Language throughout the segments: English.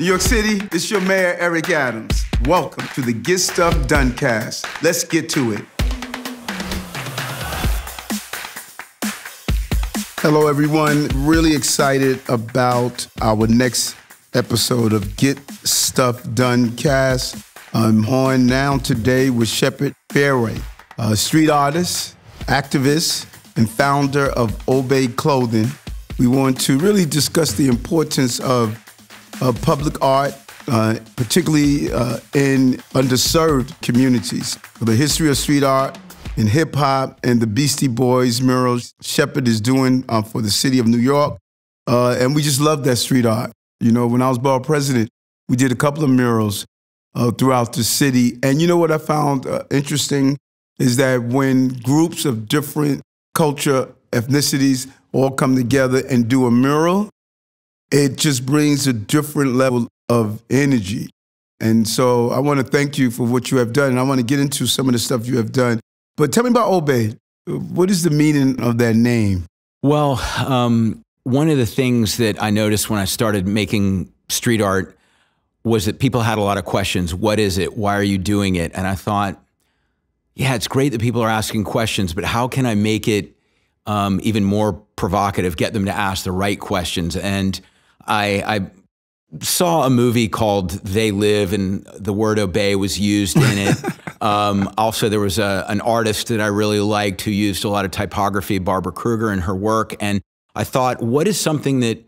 New York City, it's your mayor, Eric Adams. Welcome to the Get Stuff Done cast. Let's get to it. Hello, everyone. Really excited about our next episode of Get Stuff Done cast. I'm on now today with Shepard Fairey, a street artist, activist, and founder of Obey Clothing. We want to really discuss the importance of of public art, uh, particularly uh, in underserved communities. The history of street art and hip hop and the Beastie Boys murals Shepard is doing uh, for the city of New York. Uh, and we just love that street art. You know, when I was borough president, we did a couple of murals uh, throughout the city. And you know what I found uh, interesting is that when groups of different culture, ethnicities all come together and do a mural, it just brings a different level of energy. And so I want to thank you for what you have done. And I want to get into some of the stuff you have done. But tell me about Obey. What is the meaning of that name? Well, um, one of the things that I noticed when I started making street art was that people had a lot of questions. What is it? Why are you doing it? And I thought, yeah, it's great that people are asking questions, but how can I make it um, even more provocative, get them to ask the right questions? And I, I saw a movie called They Live, and the word obey was used in it. um, also, there was a, an artist that I really liked who used a lot of typography, Barbara Kruger, in her work. And I thought, what is something that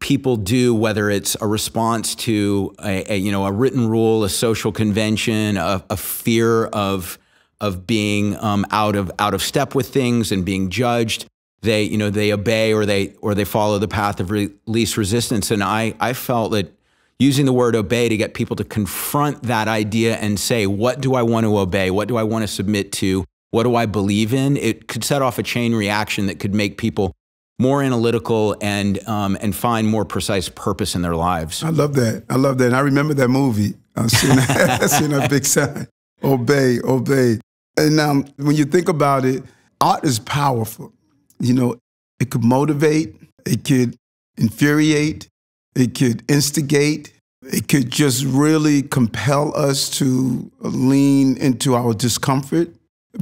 people do, whether it's a response to a, a you know a written rule, a social convention, a, a fear of of being um, out of out of step with things and being judged they you know they obey or they or they follow the path of re least resistance. And i i felt that using the word obey to get people to confront that idea and say what do i want to obey? What do i want to submit to? What do i believe in? It could set off a chain reaction that could make people more analytical and um, and find more precise purpose in their lives. I love that. I love that. And i remember that movie i've seen, I've seen a big sign obey obey. And um, when you think about it art is powerful you know, it could motivate, it could infuriate, it could instigate, it could just really compel us to lean into our discomfort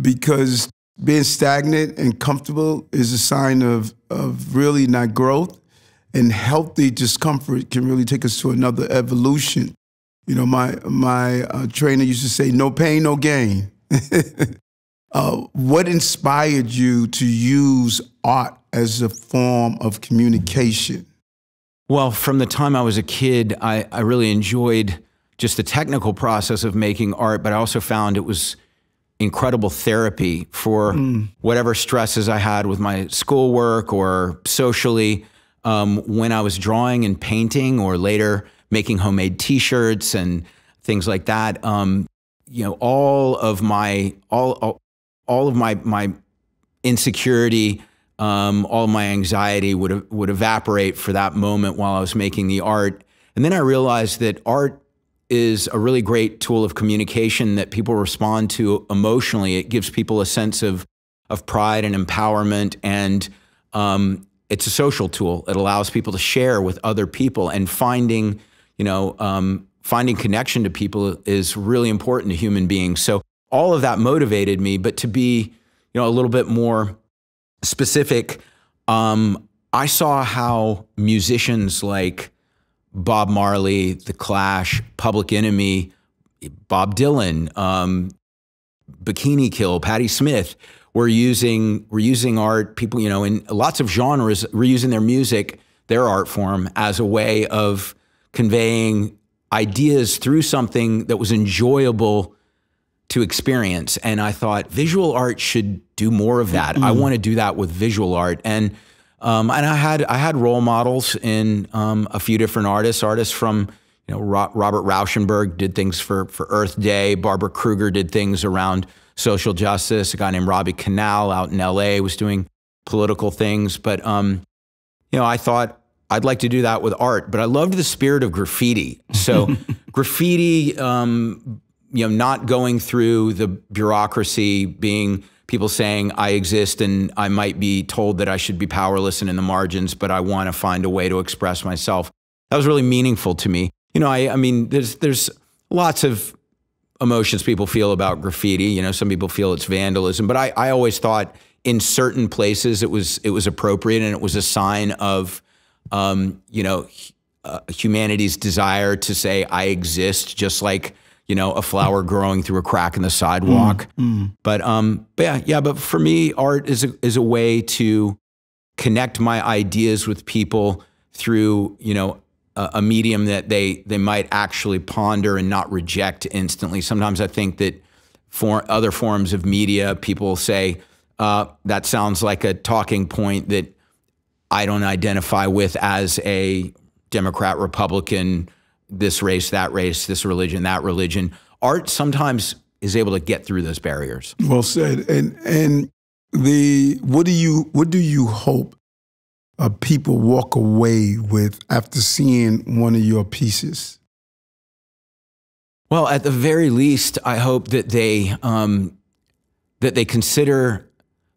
because being stagnant and comfortable is a sign of, of really not growth. And healthy discomfort can really take us to another evolution. You know, my, my uh, trainer used to say, no pain, no gain. Uh, what inspired you to use art as a form of communication? Well, from the time I was a kid, I, I really enjoyed just the technical process of making art, but I also found it was incredible therapy for mm. whatever stresses I had with my schoolwork or socially. Um, when I was drawing and painting, or later making homemade T-shirts and things like that, um, you know, all of my all, all all of my my insecurity, um, all my anxiety would would evaporate for that moment while I was making the art. And then I realized that art is a really great tool of communication that people respond to emotionally. It gives people a sense of of pride and empowerment, and um, it's a social tool. It allows people to share with other people and finding, you know, um, finding connection to people is really important to human beings. So all of that motivated me. But to be, you know, a little bit more specific, um, I saw how musicians like Bob Marley, The Clash, Public Enemy, Bob Dylan, um, Bikini Kill, Patti Smith were using were using art. People, you know, in lots of genres were using their music, their art form as a way of conveying ideas through something that was enjoyable to experience. And I thought visual art should do more of that. Mm -hmm. I want to do that with visual art. And um, and I had I had role models in um, a few different artists. Artists from you know Ro Robert Rauschenberg did things for for Earth Day. Barbara Kruger did things around social justice. A guy named Robbie Conal out in L.A. was doing political things. But um, you know, I thought I'd like to do that with art. But I loved the spirit of graffiti. So graffiti um, you know, not going through the bureaucracy, being people saying I exist and I might be told that I should be powerless and in the margins, but I want to find a way to express myself. That was really meaningful to me. you know, I, I mean, there's there's lots of emotions people feel about graffiti. You know, some people feel it's vandalism, but I, I always thought in certain places it was it was appropriate and it was a sign of, um, you know, uh, humanity's desire to say I exist, just like you know a flower growing through a crack in the sidewalk. Mm, mm. But um, but yeah, yeah. But for me, art is a, is a way to connect my ideas with people through you know a, a medium that they they might actually ponder and not reject instantly. Sometimes I think that for other forms of media, people say uh, that sounds like a talking point that I don't identify with as a Democrat, Republican, this race, that race, this religion, that religion. Art sometimes is able to get through those barriers. Well said. And and the what do you what do you hope uh, people walk away with after seeing one of your pieces? Well, at the very least, I hope that they um, that they consider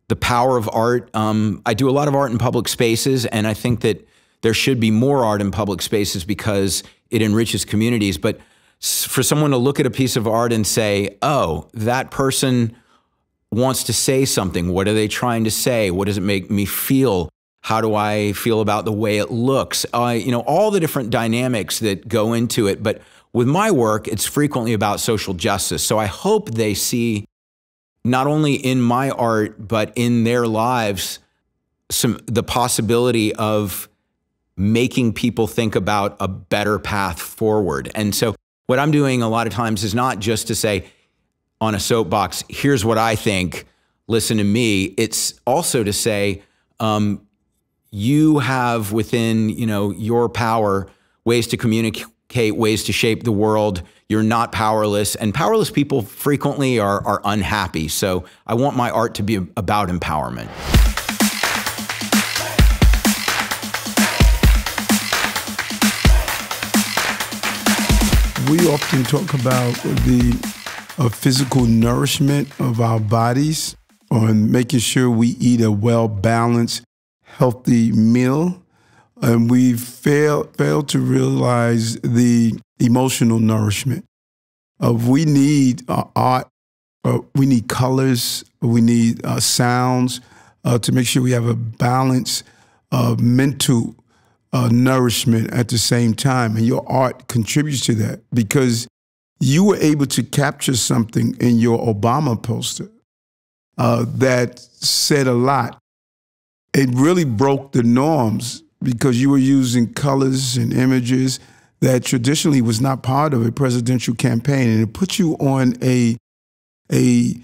the power of art. Um, I do a lot of art in public spaces, and I think that there should be more art in public spaces because it enriches communities. But for someone to look at a piece of art and say, "Oh, that person wants to say something. What are they trying to say? What does it make me feel?" How do I feel about the way it looks? Uh, you know, all the different dynamics that go into it. But with my work, it's frequently about social justice. So I hope they see not only in my art, but in their lives, some the possibility of making people think about a better path forward. And so what I'm doing a lot of times is not just to say on a soapbox, here's what I think, listen to me. It's also to say, um, you have within you know your power ways to communicate, ways to shape the world. You're not powerless, and powerless people frequently are are unhappy. So I want my art to be about empowerment. We often talk about the uh, physical nourishment of our bodies on making sure we eat a well balanced healthy meal, and we fail fail to realize the emotional nourishment. Of we need uh, art, uh, we need colors, we need uh, sounds uh, to make sure we have a balance of mental uh, nourishment at the same time, and your art contributes to that because you were able to capture something in your Obama poster uh, that said a lot it really broke the norms because you were using colors and images that traditionally was not part of a presidential campaign, and it put you on a a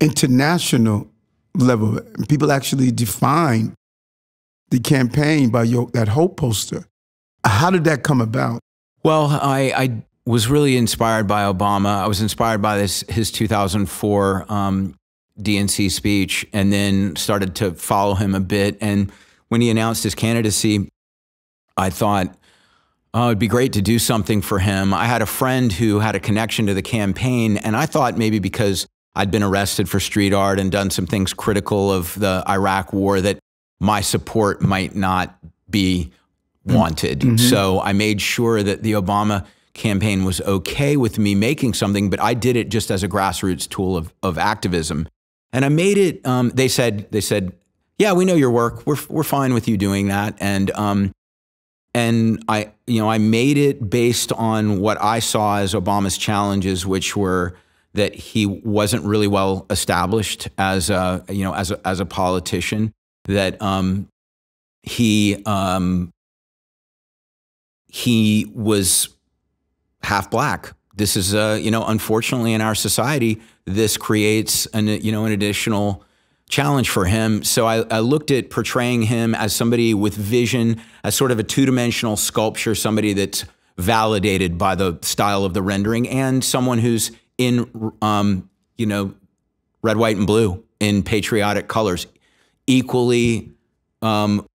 international level. People actually define the campaign by your that hope poster. How did that come about? Well, I, I was really inspired by Obama. I was inspired by this his 2004 um, DNC speech and then started to follow him a bit. And when he announced his candidacy, I thought, oh, it'd be great to do something for him. I had a friend who had a connection to the campaign, and I thought maybe because I'd been arrested for street art and done some things critical of the Iraq war that my support might not be wanted. Mm -hmm. So I made sure that the Obama campaign was okay with me making something, but I did it just as a grassroots tool of, of activism. And I made it. Um, they said they said, yeah, we know your work. We're we're fine with you doing that. And um, and I you know I made it based on what I saw as Obama's challenges, which were that he wasn't really well established as a you know as a, as a politician. That um, he um, he was half black. This is uh, you know unfortunately in our society this creates an you know an additional challenge for him. So I, I, looked at portraying him as somebody with vision, as sort of a two-dimensional sculpture, somebody that's validated by the style of the rendering, and someone who's in um, you know red, white, and blue in patriotic colors, equally. Um,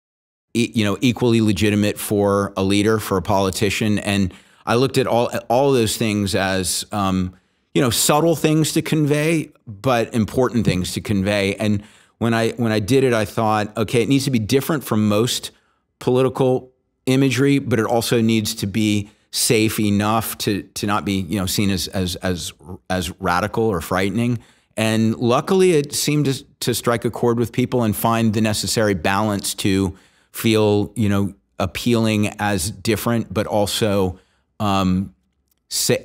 e you know, equally legitimate for a leader, for a politician, and I looked at all all those things as um, you know, subtle things to convey, but important things to convey. And when I when I did it, I thought, okay, it needs to be different from most political imagery, but it also needs to be safe enough to to not be you know seen as as as as radical or frightening. And luckily, it seemed to, to strike a chord with people and find the necessary balance to feel you know appealing as different, but also um,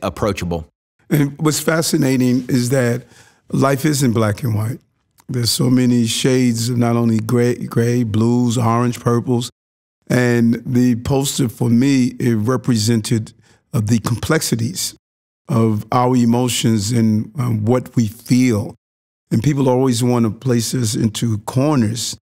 approachable. And what's fascinating is that life isn't black and white. There's so many shades of not only gray, gray, blues, orange, purples, and the poster for me it represented uh, the complexities of our emotions and um, what we feel. And people always want to place us into corners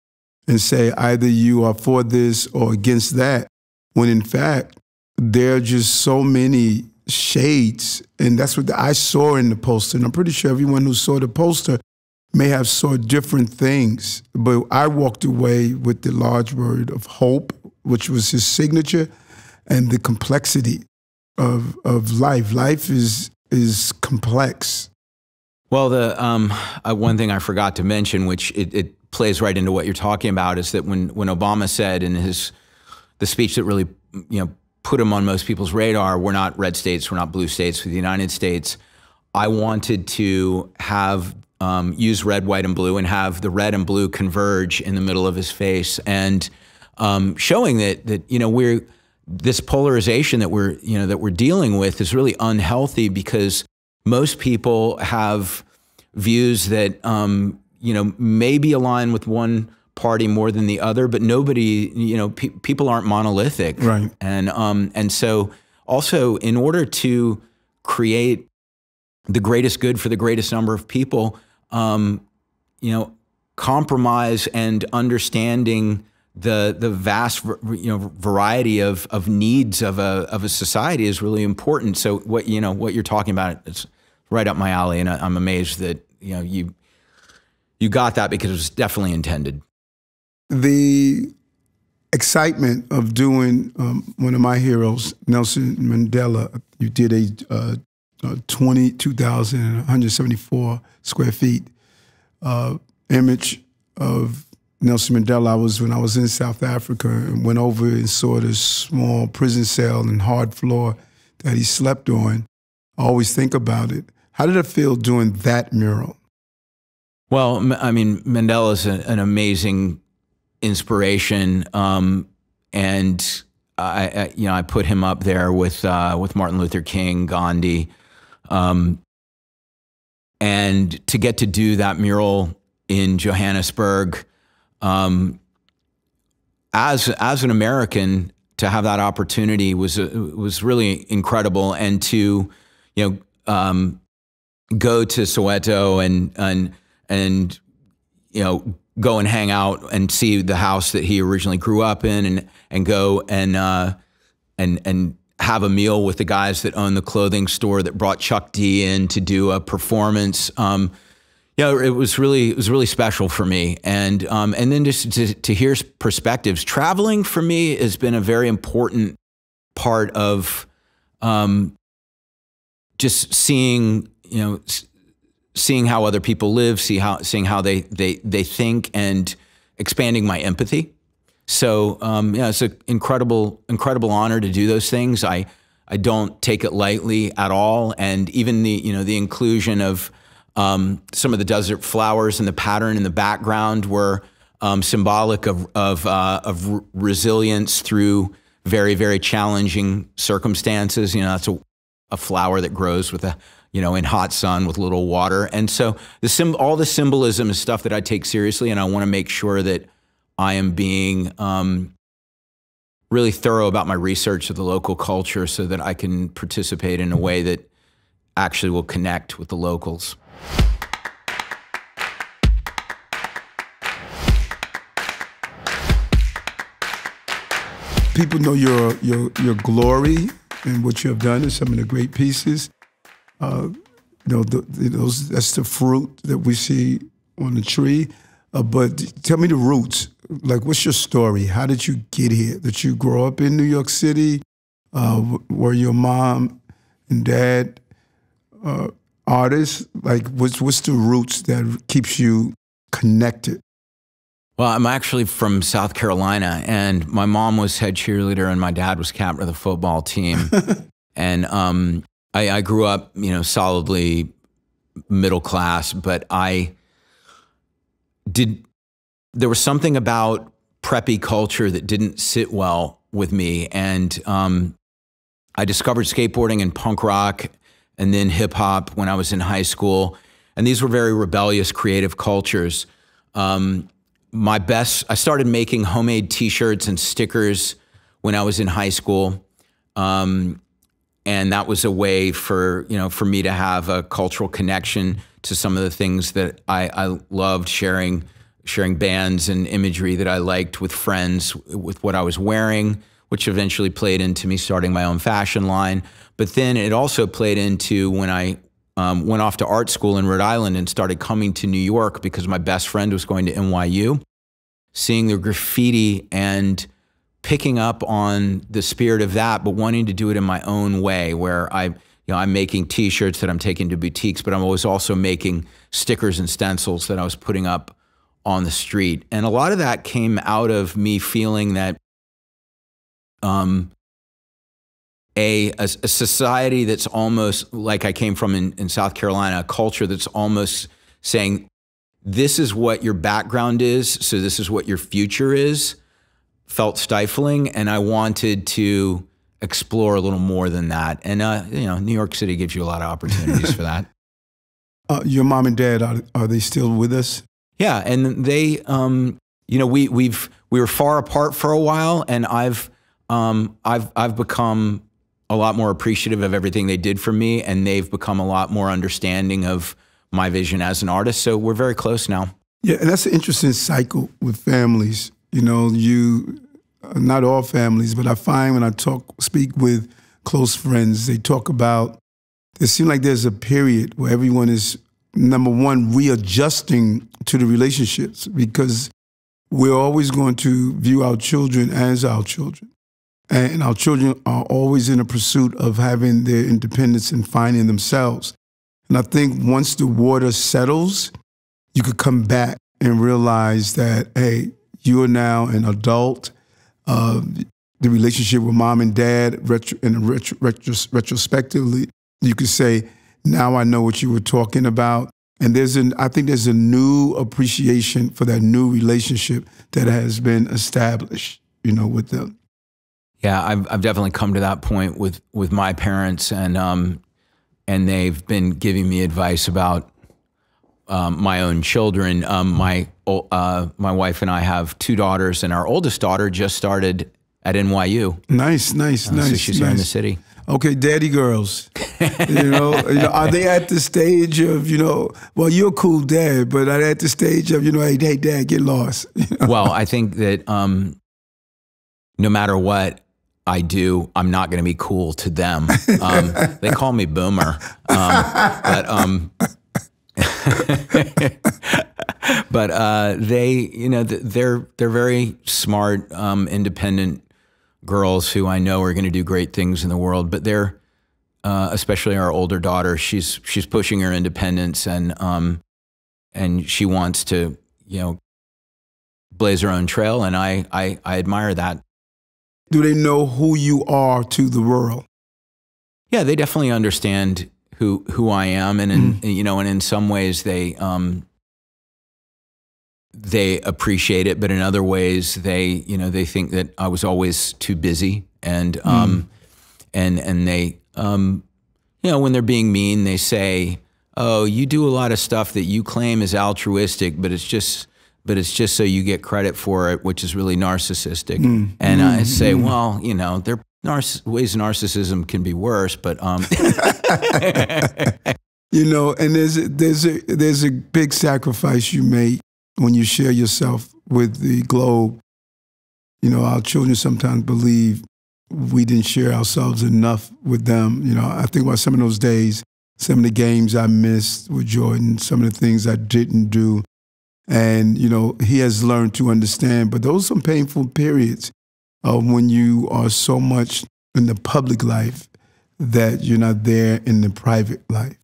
and say either you are for this or against that, when in fact, there are just so many shades. And that's what I saw in the poster. And I'm pretty sure everyone who saw the poster may have saw different things. But I walked away with the large word of hope, which was his signature, and the complexity of, of life. Life is, is complex. Well, the um, uh, one thing I forgot to mention, which it, it plays right into what you're talking about, is that when when Obama said in his the speech that really you know put him on most people's radar. We're not red states, we're not blue states for the United States. I wanted to have um, use red, white, and blue, and have the red and blue converge in the middle of his face, and um, showing that that you know we're this polarization that we're you know that we're dealing with is really unhealthy because most people have views that um, you know maybe align with one party more than the other, but nobody, you know, pe people aren't monolithic. Right. And, um, and so also in order to create the greatest good for the greatest number of people, um, you know, compromise and understanding the the vast you know variety of of needs of a of a society is really important. So what you know what you're talking about is right up my alley, and I'm amazed that you know you you got that because it was definitely intended the excitement of doing um, one of my heroes, Nelson Mandela. You did a, uh, a 22,174 square feet uh, image of Nelson Mandela. I was when I was in South Africa and went over and saw this small prison cell and hard floor that he slept on. I always think about it. How did it feel doing that mural? Well, I mean, Mandela is an amazing inspiration. Um, and I, I, you know, I put him up there with uh, with Martin Luther King, Gandhi, um, and to get to do that mural in Johannesburg, um, as as an American, to have that opportunity was uh, was really incredible, and to you know um, go to Soweto and and and you know go and hang out and see the house that he originally grew up in and and go and uh, and and have a meal with the guys that own the clothing store that brought Chuck D in to do a performance. Um, know, it was really it was really special for me, and um, and then just to, to hear perspectives. Traveling for me has been a very important part of um, just seeing you know seeing how other people live, see how seeing how they they they think, and expanding my empathy. So um, yeah, it's an incredible incredible honor to do those things. I I don't take it lightly at all, and even the you know the inclusion of um, some of the desert flowers and the pattern in the background were um, symbolic of of, uh, of resilience through very very challenging circumstances. You know, that's a, a flower that grows with a you know, in hot sun with little water. And so the all the symbolism is stuff that I take seriously, and I want to make sure that I am being um, really thorough about my research of the local culture so that I can participate in a way that actually will connect with the locals. People know your your your glory and what you have done in some of the great pieces uh, you know, the, those that's the fruit that we see on the tree. Uh, but tell me the roots. Like, what's your story? How did you get here? Did you grow up in New York City? Uh, were your mom and dad uh, artists? Like, what's what's the roots that keeps you connected? Well, I'm actually from South Carolina, and my mom was head cheerleader, and my dad was captain of the football team. and um, I, I grew up, you know, solidly middle class, but I did. There was something about preppy culture that didn't sit well with me, and um, I discovered skateboarding and punk rock, and then hip hop when I was in high school, and these were very rebellious, creative cultures. Um, my best, I started making homemade T-shirts and stickers when I was in high school. Um, and that was a way for you know for me to have a cultural connection to some of the things that I, I loved sharing sharing bands and imagery that I liked with friends with what I was wearing which eventually played into me starting my own fashion line but then it also played into when I um, went off to art school in Rhode Island and started coming to New York because my best friend was going to NYU seeing the graffiti and picking up on the spirit of that, but wanting to do it in my own way where I, you know, I'm making t-shirts that I'm taking to boutiques, but I'm always also making stickers and stencils that I was putting up on the street. And a lot of that came out of me feeling that um, a, a, a, society that's almost like I came from in, in South Carolina, a culture that's almost saying, this is what your background is, so this is what your future is felt stifling, and I wanted to explore a little more than that. And uh, you know, New York City gives you a lot of opportunities for that. Uh, your mom and dad are are they still with us? Yeah, and they, um, you know, we we've we were far apart for a while, and I've um, I've I've become a lot more appreciative of everything they did for me, and they've become a lot more understanding of my vision as an artist. So we're very close now. Yeah, and that's an interesting cycle with families. You know, you not all families, but I find when I talk, speak with close friends, they talk about. It seems like there's a period where everyone is number one readjusting to the relationships because we're always going to view our children as our children. And our children are always in a pursuit of having their independence and finding themselves. And I think once the water settles, you could come back and realize that, hey, you are now an adult. Uh, the relationship with mom and dad, retro, retro, retro, retrospectively, you could say, now I know what you were talking about. And there's an, I think there's a new appreciation for that new relationship that has been established, you know, with them. Yeah, I've, I've definitely come to that point with, with my parents, and um, and they've been giving me advice about um, my own children. Um, my uh, my wife and I have two daughters, and our oldest daughter just started at NYU. Nice, nice, uh, nice. So she's nice. here in the city. Okay, daddy girls. you, know, you know, are they at the stage of you know? Well, you're a cool dad, but are they at the stage of you know, hey, hey, dad, get lost? well, I think that um, no matter what, I do, I'm not going to be cool to them. Um, they call me boomer, um, but um, but uh, they, you know, they're they're very smart, um, independent girls who I know are going to do great things in the world. But they're, uh, especially our older daughter, she's she's pushing her independence and um, and she wants to, you know, blaze her own trail, and I I, I admire that. Do they know who you are to the world? Yeah, they definitely understand who who I am, and in mm. you know, and in some ways they um, they appreciate it, but in other ways they you know they think that I was always too busy, and mm. um, and and they um, you know when they're being mean, they say, "Oh, you do a lot of stuff that you claim is altruistic, but it's just." But it's just so you get credit for it, which is really narcissistic. Mm. And mm. I say, mm. well, you know, there are Narciss- ways narcissism can be worse, but um. you know, and there's a, there's a there's a big sacrifice you make when you share yourself with the globe. You know, our children sometimes believe we didn't share ourselves enough with them. You know, I think about some of those days, some of the games I missed with Jordan, some of the things I didn't do. And, you know, he has learned to understand, but those are some painful periods uh, when you are so much in the public life that you're not there in the private life?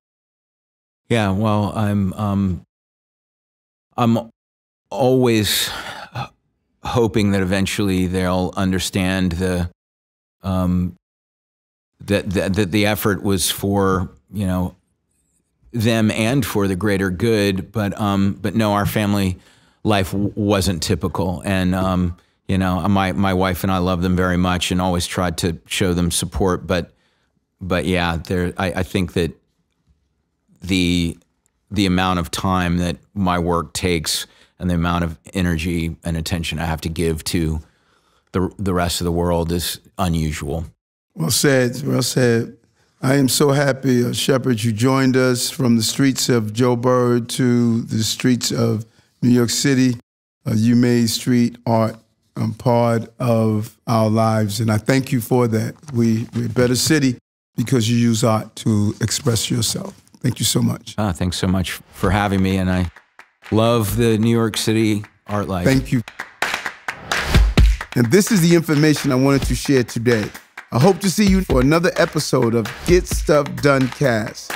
Yeah, well, I'm um, I'm always hoping that eventually they'll understand the um, that, that that the effort was for you know them and for the greater good. But um, but no, our family life wasn't typical, and um, you know, my my wife and I love them very much, and always tried to show them support. But but yeah, there, I, I think that the the amount of time that my work takes and the amount of energy and attention I have to give to the the rest of the world is unusual. Well said. Well said. I am so happy, uh, Shepard, you joined us from the streets of Joburg to the streets of New York City. Uh, you made street art um, part of our lives, and I thank you for that. We, we're a better city because you use art to express yourself. Thank you so much. Ah, thanks so much for having me, and I love the New York City art life. Thank you. And this is the information I wanted to share today. I hope to see you for another episode of Get Stuff Done Cast.